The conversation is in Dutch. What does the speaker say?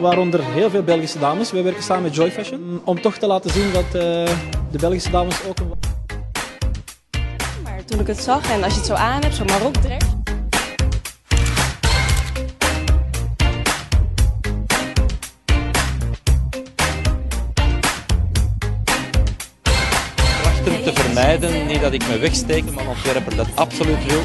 waaronder heel veel Belgische dames. Wij werken samen met Joy Fashion. Mm, om toch te laten zien dat uh, de Belgische dames ook een... Maar toen ik het zag en als je het zo aan hebt, zo Marok Wachten te vermijden. Niet dat ik me wegsteek, maar een ontwerper dat absoluut wil.